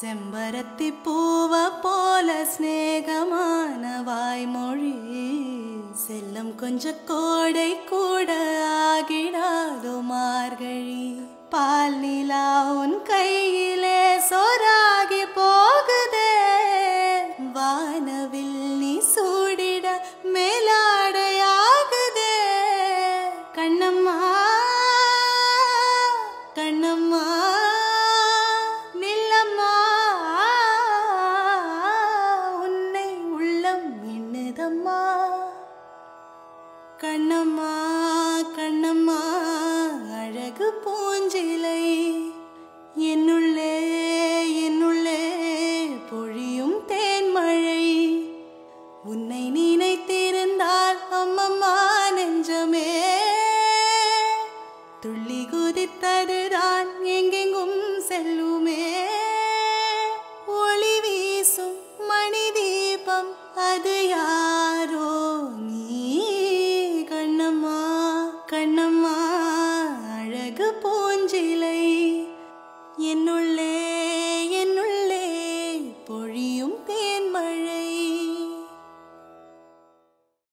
செம்பரத்தி பூவ போல சிநேகமான வாய்மொழி. செல்லம் கொஞ்ச கோடை கூ கண்ணம்மா கண்ணம்மா கண்ணம்மா அழகு பூஞ்சிலை என்னுள்ளே என்னுள்ளே பொழியும் தேன்மழை உன்னை நினைத்திருந்தால் அம்மம்மா நெஞ்சமே. துள்ளி குதித்ததுதான் எங்கெங்கும் செல்லுமே. கண்ணம்மா அழகு போ